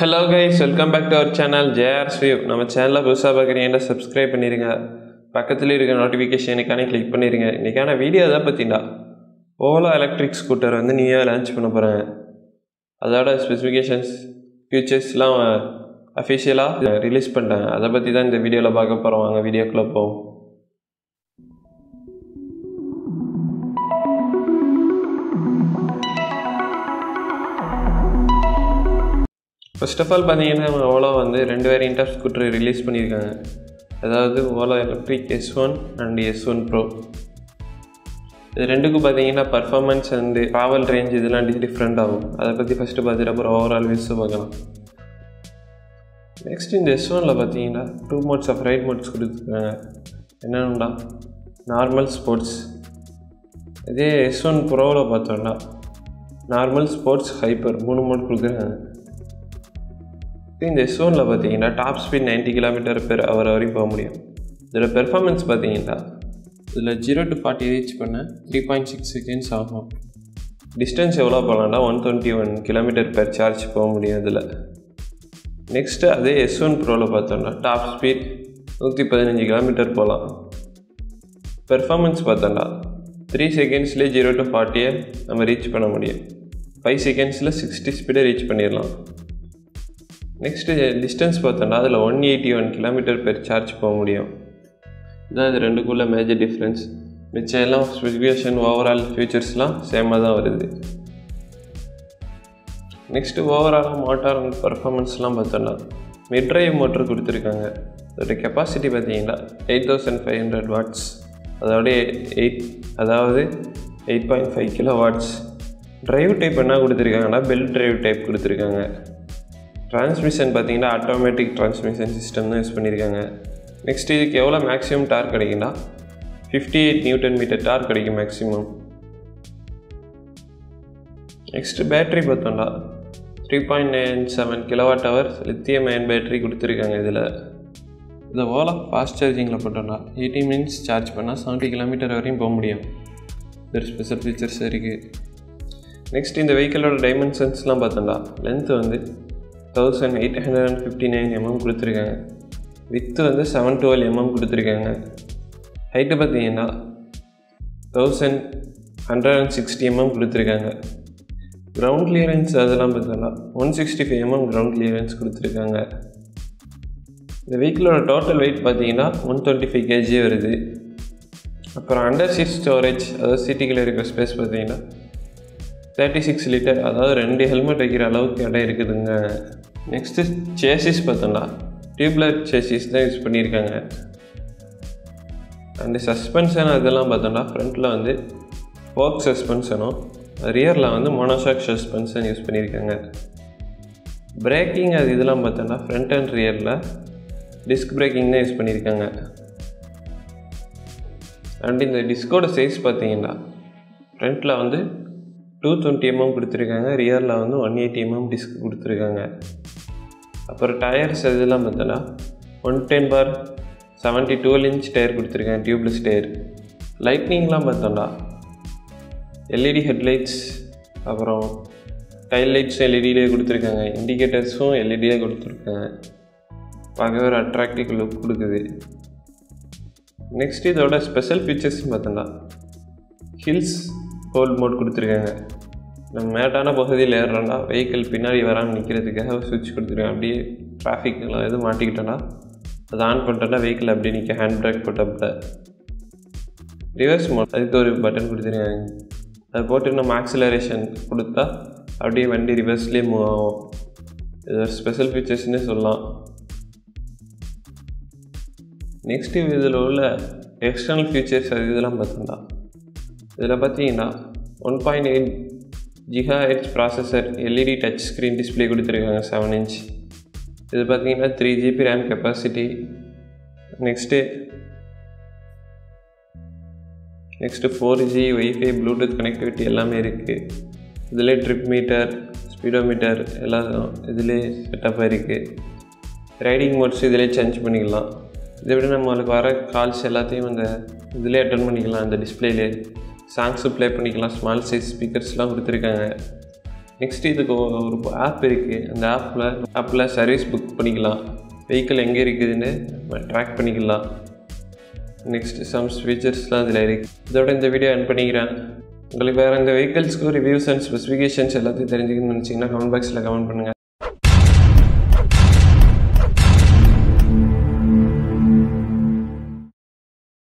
Hello guys welcome back to our channel JR ஸ்வீவ் நம்ம சேனலில் புதுசாக பார்க்குறீங்கன்னா சப்ஸ்கிரைப் பண்ணிடுங்க பக்கத்தில் இருக்க நோட்டிஃபிகேஷனுக்கான கிளிக் பண்ணிடுங்க இன்றைக்கான வீடியோ எதை பற்றினா ஓலா எலக்ட்ரிக் ஸ்கூட்டர் வந்து நியூயாக லான்ச் பண்ண போகிறாங்க அதோட ஸ்பெசிஃபிகேஷன்ஸ் ஃபியூச்சர்ஸ்லாம் அஃபிஷியலாக ரிலீஸ் பண்ணிட்டாங்க அதை பற்றி தான் இந்த வீடியோவில் பார்க்க போகிறோம் வாங்க வீடியோக்குள்ளே போவோம். ஃபர்ஸ்ட் ஆஃப் ஆல் பார்த்தீங்கன்னா ஓலா வந்து ரெண்டு வேரியண்ட் ஆஃப் ஸ்கூட்டர் ரிலீஸ் பண்ணியிருக்காங்க. அதாவது Ola electric S one and S one pro இது ரெண்டுக்கும் பார்த்தீங்கன்னா பர்ஃபார்மன்ஸ் அண்டு ட்ராவல் ரேஞ்ச் இதெல்லாம் டிஃப்ரெண்ட் ஆகும். அதை பற்றி ஃபஸ்ட்டு பார்த்துட்டு அப்புறம் ஓவரால் வியூஸை பார்க்கலாம். நெக்ஸ்ட் இந்த எஸ் ஒனில் பார்த்தீங்கன்னா two modes of ride modes கொடுத்துருக்காங்க. என்னென்னா நார்மல் ஸ்போர்ட்ஸ் இதே எஸ் ஒன் ப்ரோவில் பார்த்தோன்னா நார்மல் ஸ்போர்ட்ஸ் ஹைப்பர் மூணு மோட் கொடுக்குறாங்க இந்த எஸ் ஒனில் பார்த்தீங்கன்னா top speed ninety kilometre per hour வரையும் போக முடியும். இதில் பெர்ஃபார்மன்ஸ் பார்த்தீங்கன்னா இதில் ஜீரோ டு ஃபார்ட்டி ரீச் பண்ண த்ரீ பாயிண்ட் சிக்ஸ் செகண்ட்ஸ் ஆகும். டிஸ்டன்ஸ் எவ்வளோ போகலான்னா one twenty one kilometre per charge போக முடியும் இதில். நெக்ஸ்ட்டு அதே எஸ் ஒன் ப்ரோவில் பார்த்தோம்னா டாப் ஸ்பீட் நூற்றி பதினஞ்சு கிலோமீட்டர் போகலாம். பெர்ஃபார்மன்ஸ் பார்த்தோன்னா த்ரீ செகண்ட்ஸ்லேயே ஜீரோ டு ஃபார்ட்டியை நம்ம ரீச் பண்ண முடியும். ஃபைவ் செகண்ட்ஸில் சிக்ஸ்டி ஸ்பீடை ரீச் பண்ணிடலாம். நெக்ஸ்ட்டு டிஸ்டன்ஸ் பார்த்தோன்னா அதில் one eighty one kilometre per charge போக முடியும். இதுதான் இது ரெண்டுக்குள்ளே மேஜர் டிஃப்ரென்ஸ் மிச்சம் எல்லாம் ஸ்பெசிஃபிகேஷன் ஓவரால் ஃபியூச்சர்ஸ்லாம் சேமாக தான் வருது. நெக்ஸ்ட்டு ஓவராலாக மோட்டார் அண்ட் பர்ஃபார்மன்ஸ்லாம் பார்த்தோன்னா மிட்ரைவ் மோட்டர் கொடுத்துருக்காங்க. அதோட கெப்பாசிட்டி பார்த்தீங்கன்னா eight thousand five hundred watts அதோட எயிட் அதாவது eight point five kilo watts drive type என்ன கொடுத்துருக்காங்கன்னா பெல்ட் ட்ரைவ் டைப் கொடுத்துருக்காங்க. ட்ரான்ஸ்மிஷன் பார்த்தீங்கன்னா ஆட்டோமேட்டிக் ட்ரான்ஸ்மிஷன் சிஸ்டம் தான் யூஸ் பண்ணியிருக்காங்க. நெக்ஸ்ட் இதுக்கு எவ்வளோ maximum torque கிடைக்குன்னா fifty eight newton metre torque கிடைக்கும் மேக்ஸிமம் நெக்ஸ்ட்டு பேட்ரி பார்த்தோம்னா three point nine seven kilowatt hour lithium ion battery கொடுத்துருக்காங்க இதில். இந்த ஓலா ஃபாஸ்ட் சார்ஜிங்கில் போட்டோம்னா எயிட்டி மினிட்ஸ் சார்ஜ் பண்ணால் செவன்ட்டி கிலோமீட்டர் வரையும் போக முடியும். இது ஸ்பெஷல் ஃபீச்சர்ஸ் இருக்குது நெக்ஸ்ட் இந்த வெஹிக்கிளோட டைமென்ஷன்ஸ்லாம் பார்த்தோம்னா லென்த் வந்து thousand eight hundred and fifty nine mm கொடுத்துருக்காங்க. வித்து வந்து செவன் டுவெல் எம்எம் கொடுத்துருக்காங்க. ஹைட்டு பார்த்தீங்கன்னா thousand hundred and sixty MM கொடுத்துருக்காங்க. கிரவுண்ட் கிளியரன்ஸ் அதெல்லாம் பார்த்தோம்னா one sixty five mm ground clearance கொடுத்துருக்காங்க. இந்த வெஹிக்கிளோட டோட்டல் வெயிட் பார்த்தீங்கன்னா ஒன் டுவெண்ட்டி ஃபைவ் கேஜி வருது. அப்புறம் அண்டர் சீட் ஸ்டோரேஜ் அதாவது சிட்டிக்குள்ளே இருக்கிற ஸ்பேஸ் பார்த்தீங்கன்னா தேர்ட்டி சிக்ஸ் லிட்டர் அதாவது ரெண்டு ஹெல்மெட் வைக்கிற அளவுக்கு இடம் இருக்குதுங்க. நெக்ஸ்ட்டு சேசிஸ் பார்த்தோம்னா டியூப்லைட் சேசிஸ் தான் யூஸ் பண்ணியிருக்காங்க. அண்டு சஸ்பென்ஷன் அதெல்லாம் பார்த்தோம்னா ஃப்ரண்ட்டில் வந்து ஃபோக் சஸ்பென்ஷனும் ரியரில் வந்து மோனோஷாக் சஸ்பென்ஷன் யூஸ் பண்ணியிருக்காங்க. பிரேக்கிங் அது இதெல்லாம் பார்த்தோம்னா ஃப்ரண்ட் அண்ட் ரியரில் டிஸ்க் பிரேக்கிங் தான் யூஸ் பண்ணியிருக்காங்க. அண்ட் இந்த டிஸ்கோட சைஸ் பார்த்தீங்கன்னா ஃப்ரண்ட்டில் வந்து டூ டுவெண்ட்டி எம்எம் கொடுத்துருக்காங்க ரியரில் வந்து ஒன் எயிட்டி எம்எம் டிஸ்க் கொடுத்துருக்காங்க. அப்புறம் டயர்ஸ் இதெல்லாம் பார்த்தோன்னா one ten bar seventy twelve inch tyre கொடுத்துருக்கேன் டியூப்லெஸ் டயர் லைட்னிங்லாம் பார்த்தோம்னா எல்இடி ஹெட்லைட்ஸ் அப்புறம் டைல் லைட்ஸும் எல்இடியிலே கொடுத்துருக்காங்க. இண்டிகேட்டர்ஸும் எல்இடியே கொடுத்துருக்காங்க. பார்க்கவே ஒரு அட்ராக்டிவ் லுக் கொடுக்குது. நெக்ஸ்ட் இதோட ஸ்பெஷல் ஃபீச்சர்ஸ் பார்த்தோம்னா ஹில்ஸ் ஹோல்ட் மோட் கொடுத்துருக்காங்க. நம்ம மேட்டான பகுதியில் ஏறுறோன்னா வெஹிக்கிள் பின்னாடி வராமல் நிற்கிறதுக்காக ஒரு சுவிட்ச் அப்படியே டிராஃபிக்லாம் எதுவும் மாட்டிக்கிட்டோன்னா அதை ஆன் பண்ணிட்டோன்னா வெஹிக்கிள் அப்படியே நிற்க ஹேண்ட் பிரேக் போட்டப்ப ரிவர்ஸ் மோட் அதுக்கு ஒரு பட்டன் கொடுத்துருக்காங்க அதை போட்டு நம்ம ஆக்சிலரேஷன் கொடுத்தா அப்படியே வண்டி ரிவர்ஸ்லேயே மூவ் ஆகும். இது ஒரு ஸ்பெஷல் ஃபீச்சர்ஸ்னே சொல்லலாம். நெக்ஸ்ட்டு இதில் உள்ள எக்ஸ்டர்னல் ஃபீச்சர்ஸ் அது இதெல்லாம் பார்த்தோம்னா இதில் பார்த்தீங்கன்னா one point eight ஜிஹா H processor LED touch screen display கொடுத்துருக்காங்க செவன் இன்ச் இது பார்த்தீங்கன்னா three GB RAM capacity next next four G wifi Bluetooth connectivity எல்லாமே இருக்குது இதிலே ட்ரிப் மீட்டர் ஸ்பீடோ மீட்டர் எல்லாம் இதிலே செட்டப்பாக இருக்குது ரைடிங் மோட்ஸ் இதிலே சேஞ்ச் பண்ணிக்கலாம். இதை விட நம்மளுக்கு வர கால்ஸ் எல்லாத்தையும் அந்த இதிலே அட்டன் பண்ணிக்கலாம் அந்த டிஸ்பிளேலே சாங்ஸு ப்ளே பண்ணிக்கலாம் ஸ்மால் சைஸ் ஸ்பீக்கர்ஸ்லாம் கொடுத்துருக்காங்க. நெக்ஸ்ட் இதுக்கு ஒரு ஆப் இருக்குது அந்த ஆப்பில் ஆப்பில் சர்வீஸ் புக் பண்ணிக்கலாம். வெஹிக்கிள் எங்கே இருக்குதுன்னு ட்ராக் பண்ணிக்கலாம். நெக்ஸ்ட் சம்ஸ் ஃபீச்சர்ஸ்லாம் அதில் இருக்குது இதோட இந்த வீடியோ அன் பண்ணிக்கிறேன். உங்களுக்கு வேறு இந்த வெஹிக்கிள்ஸ்க்கு ரிவ்யூஸ் அண்ட் ஸ்பெசிஃபிகேஷன்ஸ் எல்லாத்தையும் தெரிஞ்சுக்கணும்னு நினச்சிங்கன்னா கமெண்ட் பாக்ஸில் கமெண்ட் பண்ணுங்கள்